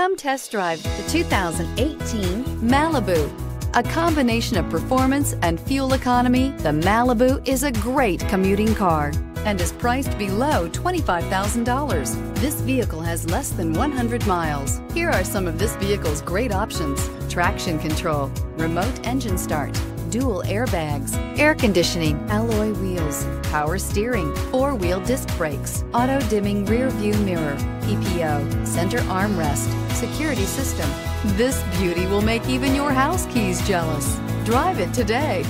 Come test drive the 2018 Malibu. A combination of performance and fuel economy, the Malibu is a great commuting car and is priced below $25,000. This vehicle has less than 100 miles. Here are some of this vehicle's great options. Traction control, remote engine start, dual airbags, air conditioning, alloy wheels, power steering, four-wheel disc brakes, auto-dimming rear view mirror, PPO, center armrest, security system. This beauty will make even your house keys jealous. Drive it today.